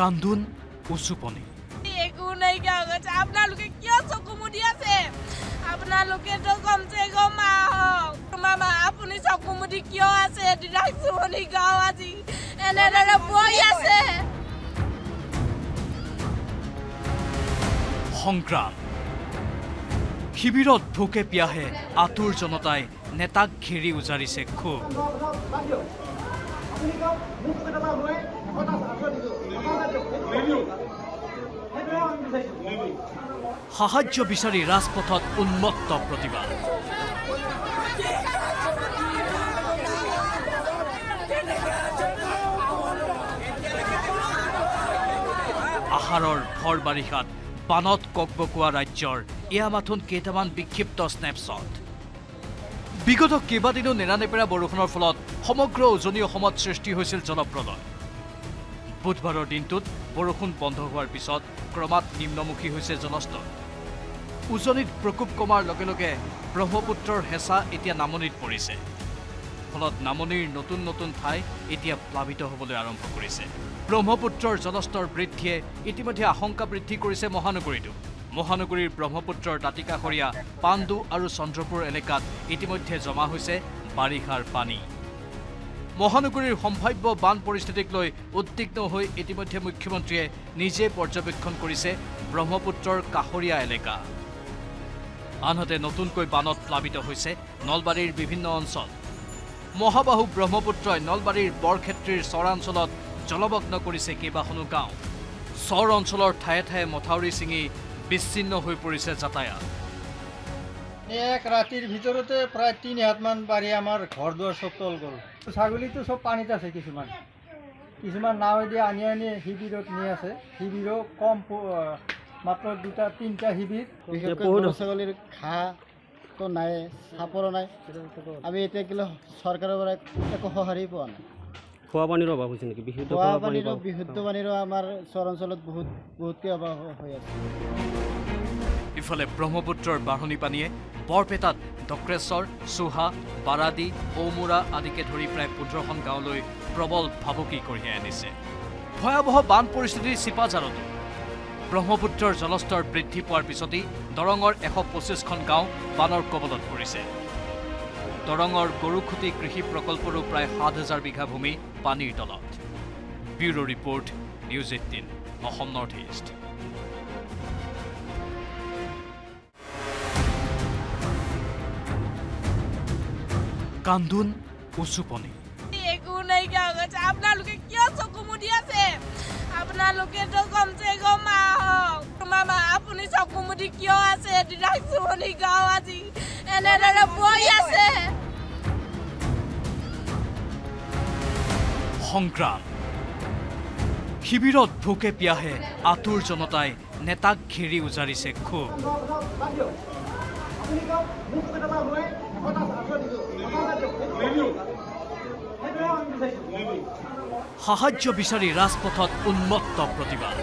কান্দোন উচুপনি একো নাইকিয়া হৈ গৈছে আপোনালোকে কিয় চকু মুদি আছে আপোনালোকেতো কমচে কম আহক মামা আপুনি চকু মুদি কিয় আছে দিৰাকচুমনি গাঁও আজি এনেদৰে বৈ আছে সংগ্ৰাম শিবিৰত ভোকে পিয়াহে আঁতোৰ জনতাই নেতাক ঘেৰি উজাৰিছে ক্ষোভ সাহায্য বিচাৰি ৰাজপথত উন্মত্ত প্ৰতিবাদ আহাৰৰ ভৰ বাৰিষাত বানত ককবকোৱা ৰাজ্যৰ এয়া মাথোন কেইটামান বিক্ষিপ্ত স্নেপশ্বট। বিগত কেইবাদিনো নেৰানেপেৰা বৰষুণৰ ফলত সমগ্ৰ উজনি অসমত সৃষ্টি হৈছিল জলপ্ৰলয়। বুধবাৰৰ দিনটোত বৰষুণ বন্ধ হোৱাৰ পিছত ক্ৰমাৎ নিম্নমুখী হৈছে জলস্তৰ উজনিত প্ৰকোপ কমাৰ লগে লগে ব্ৰহ্মপুত্ৰৰ হেঁচা এতিয়া নামনিত পৰিছে। ফলত নামনিৰ নতুন নতুন ঠাই এতিয়া প্লাৱিত হ'বলৈ আৰম্ভ কৰিছে। ব্ৰহ্মপুত্ৰৰ জলস্তৰ বৃদ্ধিয়ে ইতিমধ্যে আশংকা বৃদ্ধি কৰিছে মহানগৰীতো মহানগৰীৰ ব্ৰহ্মপুত্ৰৰ দাঁতিকাষৰীয়া পাণ্ডু আৰু চন্দ্ৰপুৰ এলেকাত ইতিমধ্যে জমা হৈছে বাৰিষাৰ পানী। মহানগৰীৰ সম্ভাৱ্য বান পৰিস্থিতিক লৈ উদ্বিগ্ন হৈ ইতিমধ্যে মুখ্যমন্ত্ৰীয়ে নিজে পৰ্যবেক্ষণ কৰিছে ব্ৰহ্মপুত্ৰৰ কাষৰীয়া এলেকা। আনহাতে নতুনকৈ বানত প্লাৱিত হৈছে নলবাৰীৰ বিভিন্ন অঞ্চল। মহাবাহু ব্ৰহ্মপুত্ৰই নলবাৰীৰ বৰক্ষেত্ৰীৰ চৰাঞ্চলত জলমগ্ন কৰিছে কেইবাখনো গাঁও। চৰ অঞ্চলৰ ঠায়ে ঠায়ে মথাউৰি ছিঙি বিচ্ছিন্ন হৈ পৰিছে যাতায়াত। এক ৰাতিৰ ভিতৰতে প্ৰায় তিনি হাতমান বাঢ়ি আমাৰ ঘৰ দুৱাৰ চব তল গ'ল। ছাগলীটো চব পানীত আছে কিছুমান। কিছুমান নাৱেদি আনি আনি শিবিৰত নি আছে। শিবিৰো কম মাত্ৰ দুটা তিনিটা শিবিৰ। ছাগলীৰ ঘাঁহটো নাই চাপৰো নাই। আমি এতিয়া কিলো চৰকাৰৰ পৰা একো সঁহাৰি পোৱা নাই? খোৱা পানীৰ অভাৱ হৈছে নেকি? বিশুদ্ধ খোৱা খোৱা পানী পানীৰো বিশুদ্ধ পানীৰো আমাৰ চৰ অঞ্চলত বহুত বহুতকৈ অভাৱ হৈ আছে। ইফালে ব্ৰহ্মপুত্ৰৰ বাঢ়নি পানীয়ে বৰপেটাত ডক্ৰেশ্বৰ চোহা বাৰাদি ঔমুৰা আদিকে ধৰি প্ৰায় পোন্ধৰখন গাঁৱলৈ প্ৰবল ভাবুকি কঢ়িয়াই আনিছে। ভয়াৱহ বান পৰিস্থিতিৰ চিপাঝাৰতো ব্ৰহ্মপুত্ৰৰ জলস্তৰ বৃদ্ধি পোৱাৰ পিছতেই দৰঙৰ এশ পঁচিছখন গাঁও বানৰ কবলত পৰিছে। দৰঙৰ গৰুখুটি কৃষি প্ৰকল্পৰো প্ৰায় সাত হাজাৰ বিঘা ভূমি পানীৰ তলত। Bureau' report news eighteen Assam north east. কান্দোন উচুপনি একো নাইকিয়া আপোনালোকে কিয় চকু মুদি আছে? আপোনালোকেতো কমচে কম আপুনি কিয় আছে গাঁও আজি এনেদৰে বৈ আছে সংগ্ৰাম শিবিৰত ভোকে পিয়াহে আঁতোৰ জনতাই নেতাক ঘেৰি উজাৰিছে ক্ষোভ সাহায্য বিচাৰি ৰাজপথত উন্মত্ত প্ৰতিবাদ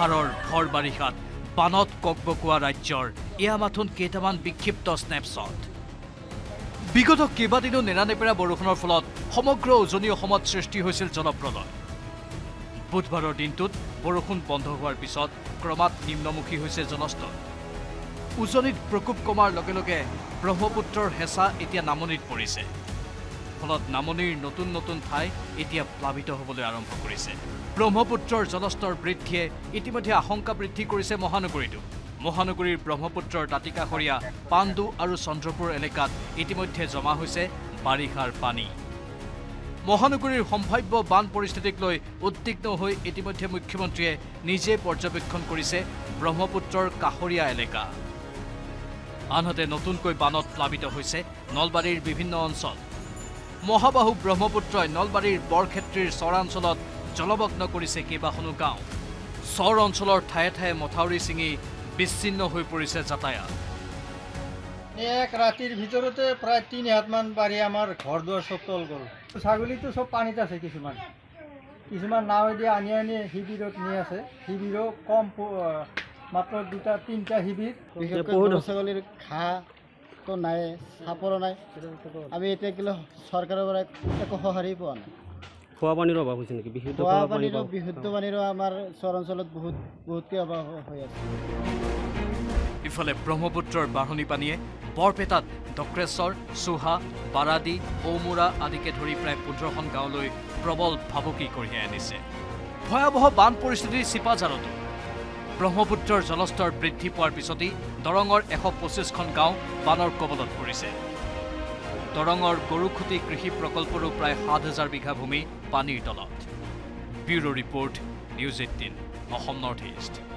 আহাৰৰ ভৰ বাৰিষাত বানত ককবকোৱা ৰাজ্যৰ এয়া মাথোন কেইটামান বিক্ষিপ্ত স্নেপশ্বট। বিগত কেইবাদিনো নেৰানেপেৰা বৰষুণৰ ফলত সমগ্ৰ উজনি অসমত সৃষ্টি হৈছিল জলপ্ৰলয়। বুধবাৰৰ দিনটোত বৰষুণ বন্ধ হোৱাৰ পিছত ক্ৰমাৎ নিম্নমুখী হৈছে জলস্তৰ উজনিত প্ৰকোপ কমাৰ লগে লগে ব্ৰহ্মপুত্ৰৰ হেঁচা এতিয়া নামনিত পৰিছে। ফলত নামনিৰ নতুন নতুন ঠাই এতিয়া প্লাৱিত হ'বলৈ আৰম্ভ কৰিছে। ব্ৰহ্মপুত্ৰৰ জলস্তৰ বৃদ্ধিয়ে ইতিমধ্যে আশংকা বৃদ্ধি কৰিছে মহানগৰীতো মহানগৰীৰ ব্ৰহ্মপুত্ৰৰ দাঁতিকাষৰীয়া পাণ্ডু আৰু চন্দ্ৰপুৰ এলেকাত ইতিমধ্যে জমা হৈছে বাৰিষাৰ পানী। মহানগৰীৰ সম্ভাৱ্য বান পৰিস্থিতিক লৈ উদ্বিগ্ন হৈ ইতিমধ্যে মুখ্যমন্ত্ৰীয়ে নিজে পৰ্যবেক্ষণ কৰিছে ব্ৰহ্মপুত্ৰৰ কাষৰীয়া এলেকা। আনহাতে নতুনকৈ বানত প্লাৱিত হৈছে নলবাৰীৰ বিভিন্ন অঞ্চল। মহাবাহু ব্ৰহ্মপুত্ৰই নলবাৰীৰ বৰক্ষেত্ৰীৰ চৰাঞ্চলত জলমগ্ন কৰিছে কেইবাখনো গাঁও। চৰ অঞ্চলৰ ঠায়ে ঠায়ে মথাউৰি ছিঙি বিচ্ছিন্ন হৈ পৰিছে যাতায়াত। এক ৰাতিৰ ভিতৰতে প্ৰায় তিনি হাতমান বাঢ়ি আমাৰ ঘৰ দুৱাৰ চব তল গ'ল। ছাগলীটো চব পানীত আছে কিছুমান। কিছুমান নাৱেদি আনি আনি শিবিৰত নি আছে। শিবিৰো কম মাত্ৰ দুটা তিনিটা শিবিৰ। ছাগলীৰ ঘাঁহটো তো নাই চাপৰো নাই। আমি এতিয়া কিলো চৰকাৰৰ পৰা একো সঁহাৰি পোৱা নাই। খোৱা পানীৰ অভাৱ হৈছে নেকি? বিশুদ্ধ খোৱা খোৱা পানী পানীৰো বিশুদ্ধ পানীৰো আমাৰ চৰ অঞ্চলত বহুত বহুতকৈ অভাৱ হৈ- হৈ আছে। ইফালে ব্ৰহ্মপুত্ৰৰ বাঢ়নি পানীয়ে বৰপেটাত ডক্ৰেশ্বৰ চোহা বাৰাদি ঔমুৰা আদিকে ধৰি প্ৰায় পোন্ধৰখন গাঁৱলৈ প্ৰবল ভাবুকি কঢ়িয়াই আনিছে। ভয়াৱহ বান পৰিস্থিতিৰ চিপাঝাৰতো ব্ৰহ্মপুত্ৰৰ জলস্তৰ বৃদ্ধি পোৱাৰ পিছতেই দৰঙৰ এশ পঁচিছখন গাঁও বানৰ কবলত পৰিছে। দৰঙৰ গৰুখুটি কৃষি প্ৰকল্পৰো প্ৰায় সাত হাজাৰ বিঘা ভূমি পানীৰ তলত। Bureau' report news eighteen Assam north east.